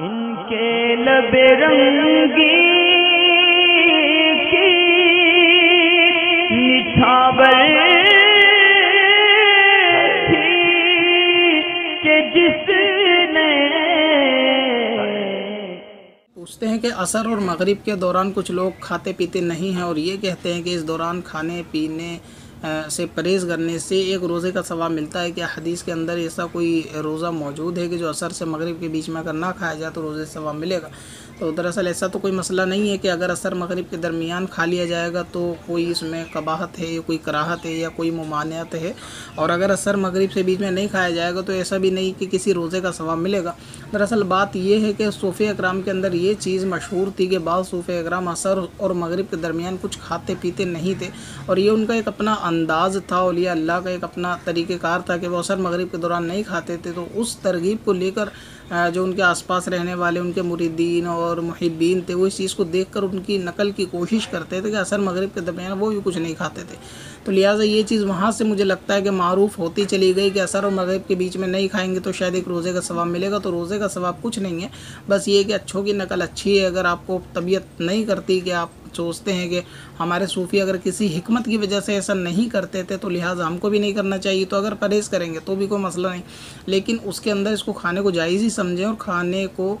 इनके लबे रंगी जिसने पूछते हैं कि असर और मगरिब के दौरान कुछ लोग खाते पीते नहीं हैं और ये कहते हैं कि इस दौरान खाने, पीने से परहेज़ करने से एक रोज़े का सवाब मिलता है क्या हदीस के अंदर ऐसा कोई रोज़ा मौजूद है कि जो असर से मगरिब के बीच में अगर ना खाया जाए तो रोज़े से सवाब मिलेगा। तो दरअसल ऐसा तो कोई मसला नहीं है कि अगर असर मगरिब के दरमियान खा लिया जाएगा तो कोई इसमें कबाहत है या कोई कराहत है या कोई ममानियत है। और अगर असर मगरिब से बीच में नहीं खाया जाएगा तो ऐसा भी नहीं कि किसी रोज़े का सवाब मिलेगा। दरअसल बात यह है कि सूफ़ी अकराम के अंदर ये चीज़ मशहूर थी कि बाद सूफ़ी अकराम असर और मगरिब के दरमियान कुछ खाते पीते नहीं थे और ये उनका एक अपना अंदाज़ था और ये अल्लाह का एक अपना तरीक़ेकार था कि वो असर मगरब के दौरान नहीं खाते थे तो उस तरगीब को लेकर जो उनके आसपास रहने वाले, उनके मुरीदीन और मुहिबीन थे, वो इस चीज़ को देखकर उनकी नकल की कोशिश करते थे कि असर मगरब के दरमियान वो भी कुछ नहीं खाते थे। तो लिहाजा ये चीज़ वहाँ से मुझे लगता है कि मरूफ़ होती चली गई कि असर और मगरब के बीच में नहीं खाएँगे तो शायद एक रोज़े का सवाब मिलेगा तो रोज़े का सवाब कुछ नहीं है। बस ये कि अच्छों की नकल अच्छी है, अगर आपको तबीयत नहीं करती कि आप सोचते हैं कि हमारे सूफ़ी अगर किसी हिकमत की वजह से ऐसा नहीं करते थे तो लिहाजा हमको भी नहीं करना चाहिए तो अगर परहेज़ करेंगे तो भी कोई मसला नहीं। लेकिन उसके अंदर इसको खाने को जायज़ ही समझें और खाने को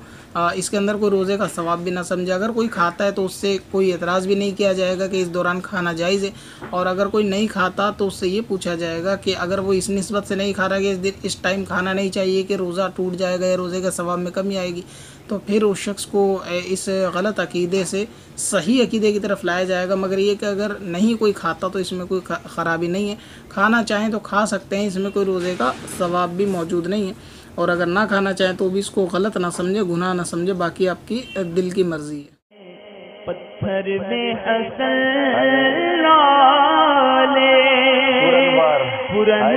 इसके अंदर कोई रोज़े का सवाब भी ना समझे। अगर कोई खाता है तो उससे कोई एतराज़ भी नहीं किया जाएगा कि इस दौरान खाना जायज़ है। और अगर कोई नहीं खाता तो उससे ये पूछा जाएगा कि अगर वो इस नस्बत से नहीं खा रहा कि इस दिन, इस टाइम खाना नहीं चाहिए कि रोज़ा टूट जाएगा या रोज़े का सवाब में कमी आएगी तो फिर उस शख्स को इस गलत अकीदे से सही अकीदे की तरफ़ लाया जाएगा। मगर ये कि अगर नहीं कोई खाता तो इसमें कोई ख़राबी नहीं है। खाना चाहें तो खा सकते हैं इसमें कोई रोज़े का सवाब भी मौजूद नहीं है। और अगर ना खाना चाहें तो भी इसको गलत ना समझे गुनाह ना समझे बाकी आपकी दिल की मर्ज़ी है। पत्थर में हसन लाले पुरनवार। पुरन